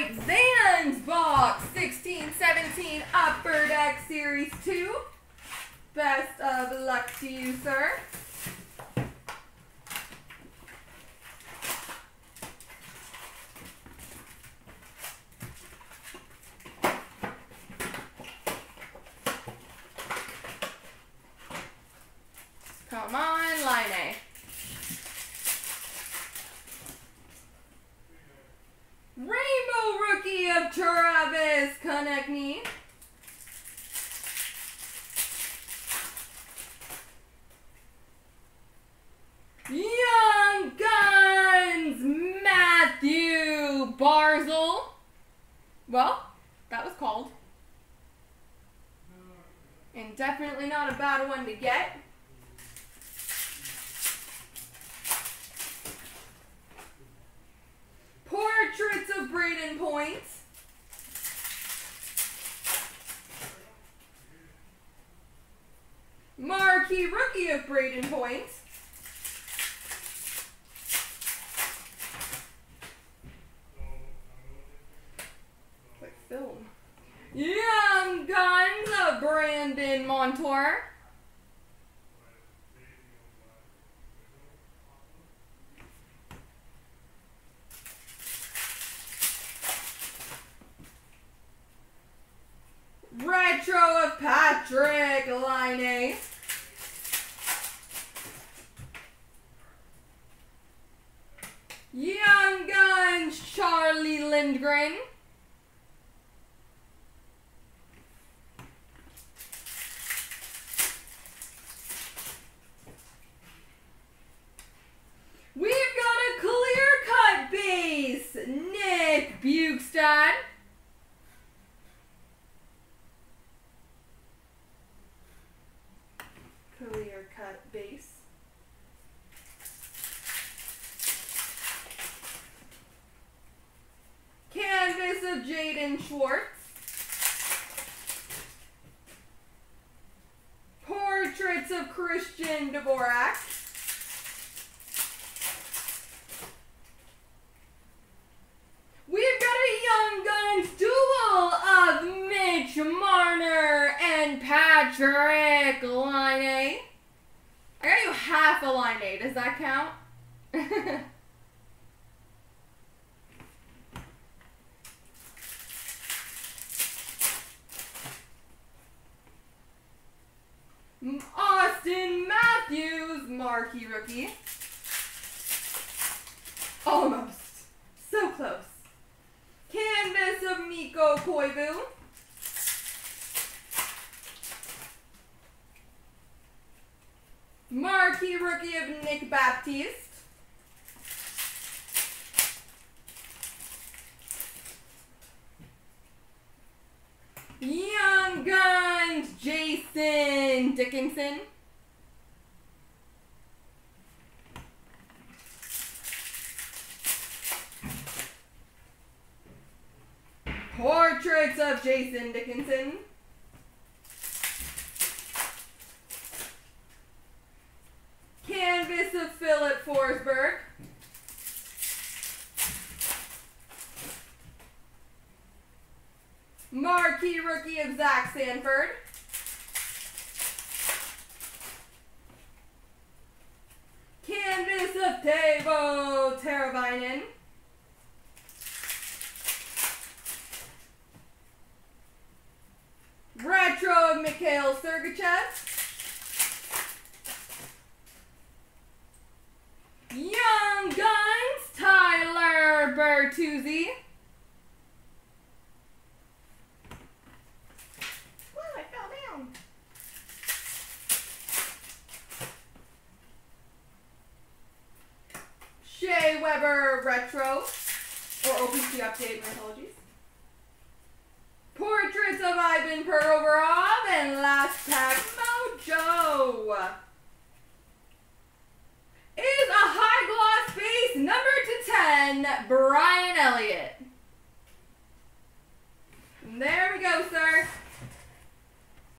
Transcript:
right, Zans box 1617 Upper Deck Series 2. Best of luck to you, sir. Come on, Line Rainbow rookie of Travis Konecny. Young Guns Mathew Barzal. Well, that was called. And definitely not a bad one to get. Portraits of Brayden Point. Marquee Rookie of Brayden Point. Like film. Young Guns of Brandon Montour. Retro of Patrik Laine. Young Guns Charlie Lindgren. We've got a clear cut base, Nick Bjugstad. Clear cut base. Canvas of Jaden Schwartz. Portraits of Christian Dvorak. We've got a Young Guns duel of Mitch Marner and Patrik Laine. I got you half a Laine. Does that count? marquee rookie. Almost. So close. Canvas of Mikko Koivu. Marquee rookie of Nick Baptiste. Young Guns, Jason Dickinson. Portraits of Jason Dickinson. Canvas of Filip Forsberg. Marquee rookie of Zach Sanford. Canvas of Teuvo Teravainen. Mikhail Sergachev. Young Guns, Tyler Bertuzzi. I fell down. Shea Weber Retro, or OPC Update, my apologies. 10, Brian Elliott. There we go, sir.